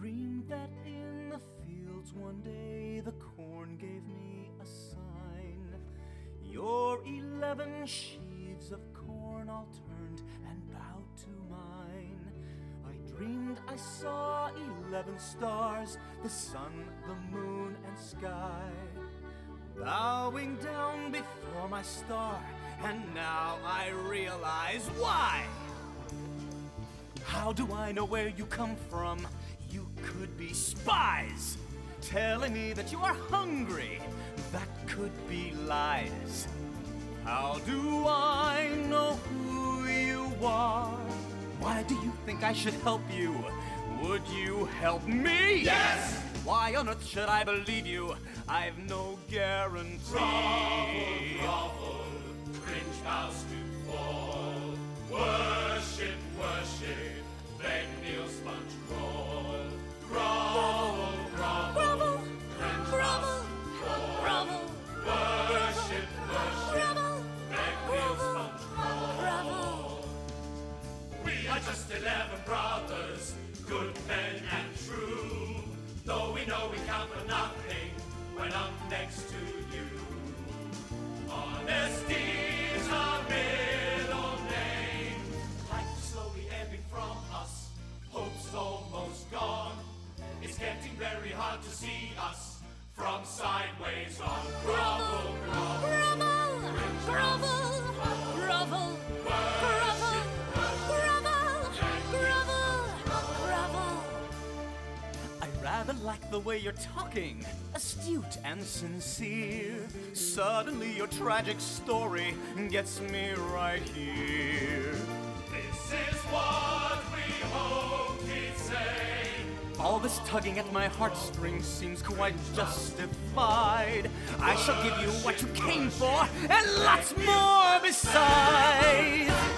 dreamed that in the fields one day the corn gave me a sign. Your eleven sheaves of corn all turned and bowed to mine. I dreamed I saw eleven stars, the sun, the moon, and sky, bowing down before my star, and now I realize why. How do I know where you come from? Be spies telling me that you are hungry. That could be lies. How do I know who you are? Why do you think I should help you? Would you help me? Yes! Why on earth should I believe you? I've no guarantee. Grovel, are just eleven brothers, good men and true. Though we know we count for nothing when I'm next to you. Honesty's rather like the way you're talking, astute and sincere. Suddenly, your tragic story gets me right here. This is what we hope he'd say. All this tugging at my heartstrings seems quite justified. I shall give you what you came for, and lots more besides.